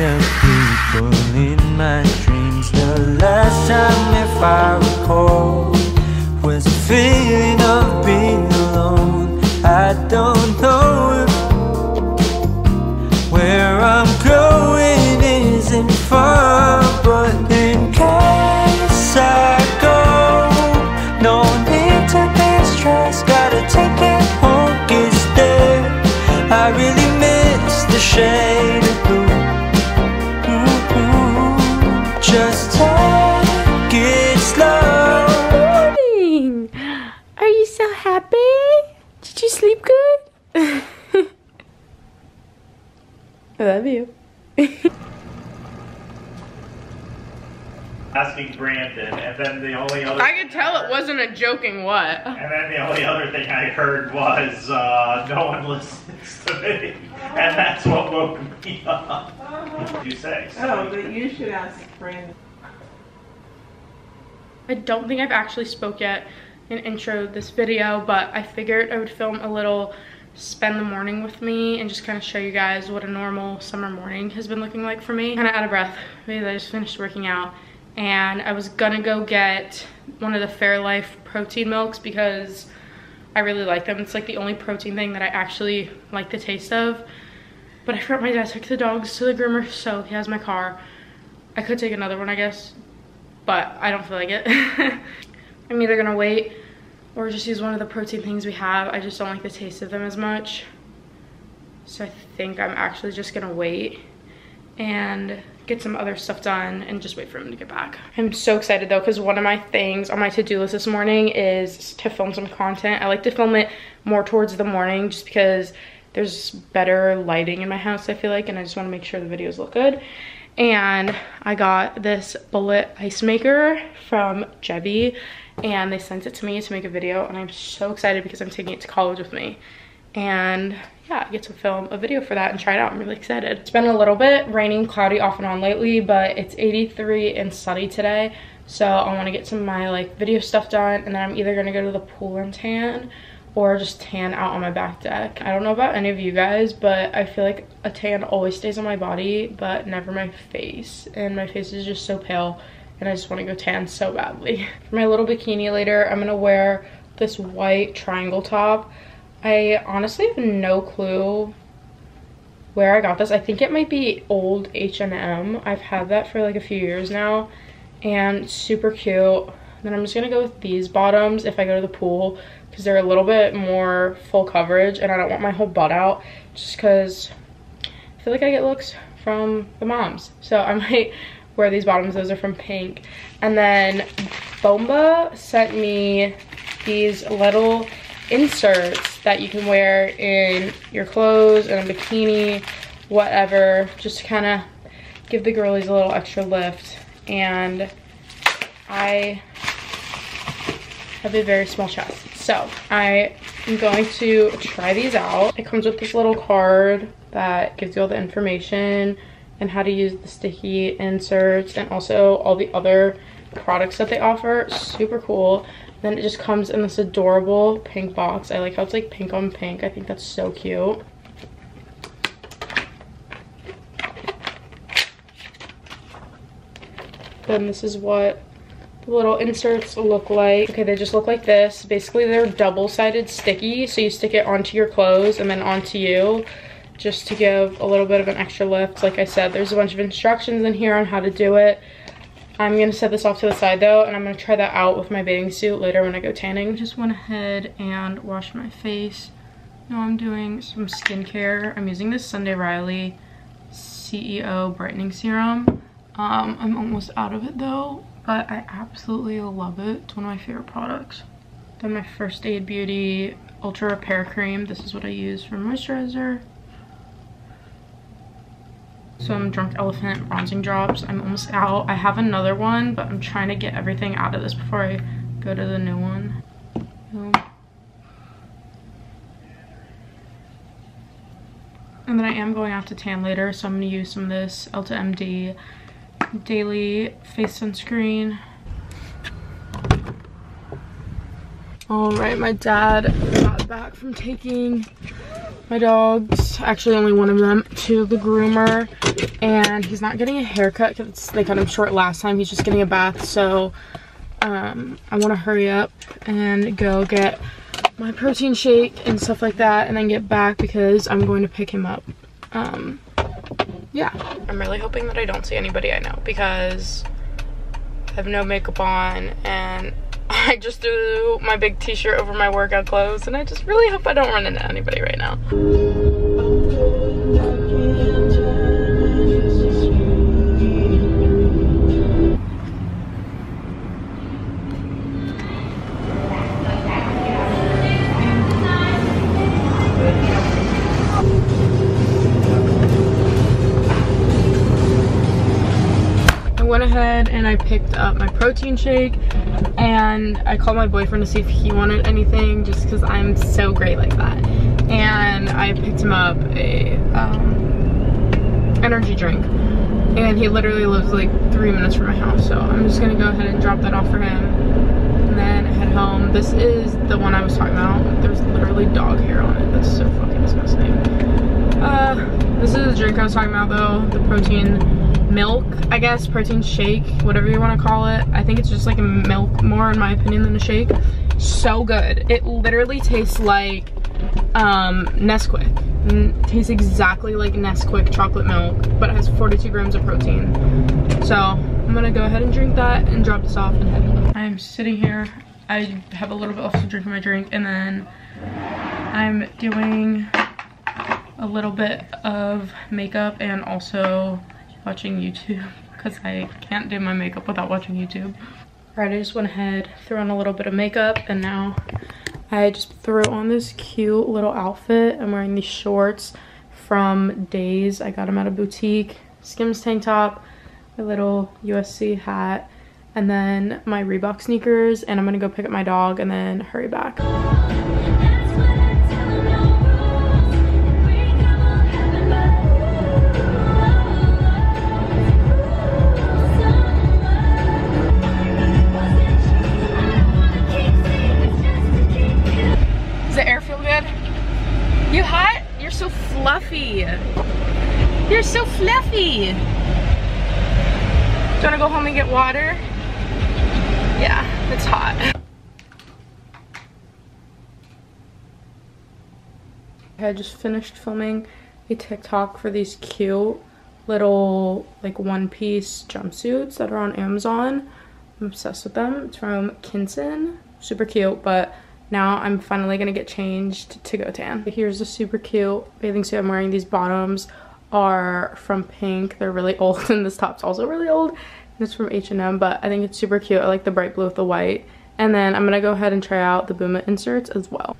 of people in my dreams? The last time, if I recall, was a feeling of being alone. I don't know if where I'm going isn't far, but in case I go, no need to be stressed. Gotta take it home, it's there. I really miss the shade sleep good? I love you. asking Brandon, and then the only other I could tell it wasn't a joking what. and then the only other thing I heard was uh, no one listens to me, and that's what woke me up. What did you say? Oh, but you should ask Brandon. I don't think I've actually spoke yet in intro this video, but I figured I would film a little spend the morning with me and just kind of show you guys what a normal summer morning has been looking like for me. Kind of out of breath because I just finished working out and I was gonna go get one of the Fairlife protein milks because I really like them. It's like the only protein thing that I actually like the taste of. But I forgot my dad took the dogs to the groomer, so he has my car. I could take another one, I guess, but I don't feel like it. I'm either gonna wait or just use one of the protein things we have. I just don't like the taste of them as much. So I think I'm actually just gonna wait and get some other stuff done and just wait for him to get back. I'm so excited though because one of my things on my to-do list this morning is to film some content. I like to film it more towards the morning just because there's better lighting in my house I feel like and I just want to make sure the videos look good. And I got this bullet ice maker from Jebi and they sent it to me to make a video and I'm so excited because I'm taking it to college with me. And yeah, I get to film a video for that and try it out. I'm really excited. It's been a little bit raining, cloudy off and on lately, but it's 83 and sunny today. So I want to get some of my like video stuff done and then I'm either going to go to the pool and tan or just tan out on my back deck. I don't know about any of you guys, but I feel like a tan always stays on my body, but never my face. And my face is just so pale and I just want to go tan so badly. For my little bikini later, I'm going to wear this white triangle top. I honestly have no clue where I got this. I think it might be old H&M. I've had that for like a few years now and super cute. Then I'm just gonna go with these bottoms if I go to the pool because they're a little bit more full coverage and I don't want my whole butt out just because I feel like I get looks from the moms. So I might wear these bottoms. Those are from Pink. And then Boomba sent me these little inserts that you can wear in your clothes and a bikini, whatever, just to kind of give the girlies a little extra lift. And I have a very small chest. So I am going to try these out. It comes with this little card that gives you all the information and how to use the sticky inserts and also all the other products that they offer. Super cool. Then it just comes in this adorable pink box. I like how it's like pink on pink. I think that's so cute. Then this is what the little inserts look like. Okay, they just look like this. Basically, they're double-sided sticky, so you stick it onto your clothes and then onto you just to give a little bit of an extra lift. Like I said, there's a bunch of instructions in here on how to do it. I'm gonna set this off to the side though, and I'm gonna try that out with my bathing suit later when I go tanning. Just went ahead and washed my face. Now I'm doing some skincare. I'm using this Sunday Riley CEO Brightening Serum. Um, I'm almost out of it though, but I absolutely love it. It's one of my favorite products. Then my First Aid Beauty Ultra Repair Cream. This is what I use for moisturizer. Some Drunk Elephant bronzing drops. I'm almost out. I have another one, but I'm trying to get everything out of this before I go to the new one. Boom. And then I am going out to tan later, so I'm going to use some of this EltaMD Daily Face Sunscreen. All right, my dad got back from taking my dogs, actually only one of them, to the groomer. And he's not getting a haircut because they cut him short last time. He's just getting a bath. So um, I want to hurry up and go get my protein shake and stuff like that and then get back because I'm going to pick him up. Um, yeah. I'm really hoping that I don't see anybody I know because I have no makeup on and I just threw my big t-shirt over my workout clothes and I just really hope I don't run into anybody right now. I went ahead and I picked protein shake and I called my boyfriend to see if he wanted anything just because I'm so great like that. And I picked him up a um, energy drink and he literally lives like three minutes from my house. So I'm just gonna go ahead and drop that off for him and then head home. This is the one I was talking about. There's literally dog hair on it. That's so fucking disgusting. Uh, this is the drink I was talking about though, the protein milk, I guess, protein shake, whatever you want to call it. I think it's just like a milk more in my opinion than a shake. So good. It literally tastes like um, Nesquik. N tastes exactly like Nesquik chocolate milk, but it has 42 grams of protein. So I'm gonna go ahead and drink that and drop this off and head. I'm sitting here. I have a little bit left to drink my drink and then I'm doing a little bit of makeup and also watching YouTube because I can't do my makeup without watching YouTube. All right, I just went ahead, threw on a little bit of makeup, and now I just threw on this cute little outfit. I'm wearing these shorts from Days. I got them at a boutique. Skims tank top, a little USC hat, and then my Reebok sneakers, and I'm gonna go pick up my dog and then hurry back. Fluffy. Do you want to go home and get water? Yeah, it's hot. I just finished filming a TikTok for these cute little like one piece jumpsuits that are on Amazon. I'm obsessed with them. It's from Kinson. Super cute, but now I'm finally gonna get changed to go tan. Here's a super cute bathing suit I'm wearing. These bottoms are from Pink. They're really old and this top's also really old. It's from H&M, but I think it's super cute. I like the bright blue with the white. And then I'm gonna go ahead and try out the Boomba inserts as well.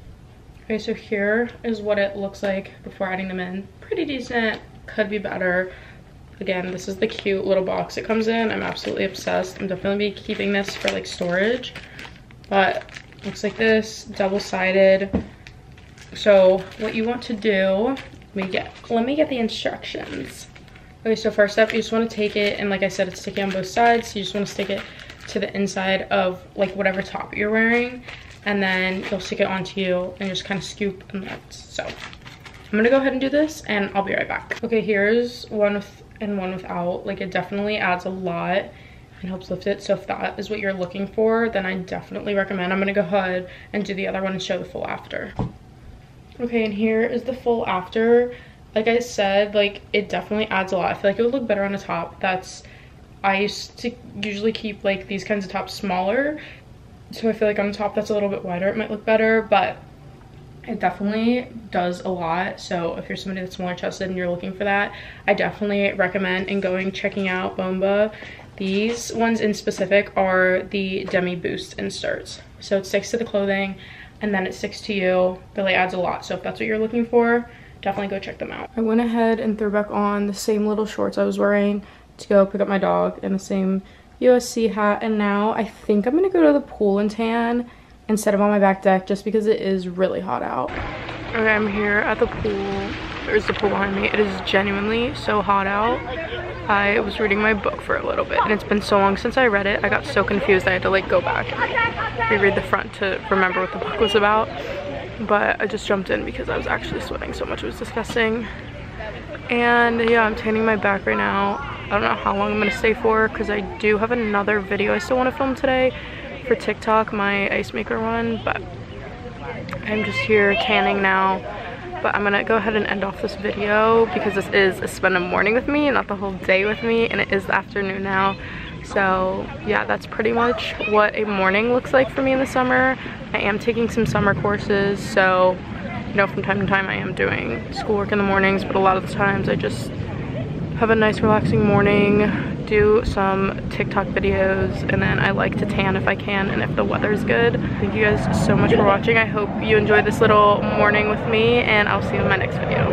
Okay, so here is what it looks like before adding them in. Pretty decent, could be better. Again, this is the cute little box it comes in. I'm absolutely obsessed. I'm definitely be keeping this for like storage. But looks like this double-sided so what you want to do get let me get the instructions okay so first up you just want to take it and like i said it's sticky on both sides so you just want to stick it to the inside of like whatever top you're wearing and then you'll stick it onto you and just kind of scoop and that's so i'm gonna go ahead and do this and i'll be right back okay here's one with and one without like it definitely adds a lot and helps lift it. So if that is what you're looking for, then I definitely recommend. I'm gonna go ahead and do the other one and show the full after. Okay, and here is the full after. Like I said, like it definitely adds a lot. I feel like it would look better on the top. That's, I used to usually keep like these kinds of tops smaller. So I feel like on the top that's a little bit wider, it might look better, but it definitely does a lot so if you're somebody that's more chested and you're looking for that i definitely recommend and going checking out Boomba these ones in specific are the Demi Boost inserts. So it sticks to the clothing and then it sticks to you. Really adds a lot. So if that's what you're looking for, definitely go check them out. I went ahead and threw back on the same little shorts I was wearing to go pick up my dog and the same USC hat. And now I think I'm gonna go to the pool and tan instead of on my back deck just because it is really hot out. Okay, I'm here at the pool. There's the pool behind me. It is genuinely so hot out I was reading my book for a little bit and it's been so long since I read it. I got so confused I had to like go back and reread the front to remember what the book was about. But I just jumped in because I was actually sweating so much it was disgusting. And yeah, I'm tanning my back right now. I don't know how long I'm gonna stay for because I do have another video I still want to film today for TikTok, my ice maker one, but I'm just here tanning now but I'm gonna go ahead and end off this video because this is a spend a morning with me not the whole day with me and it is the afternoon now. So yeah that's pretty much what a morning looks like for me in the summer. I am taking some summer courses so you know from time to time I am doing schoolwork in the mornings but a lot of the times I just have a nice relaxing morning do some TikTok videos and then I like to tan if I can and if the weather's good. Thank you guys so much for watching. I hope you enjoyed this little morning with me and I'll see you in my next video.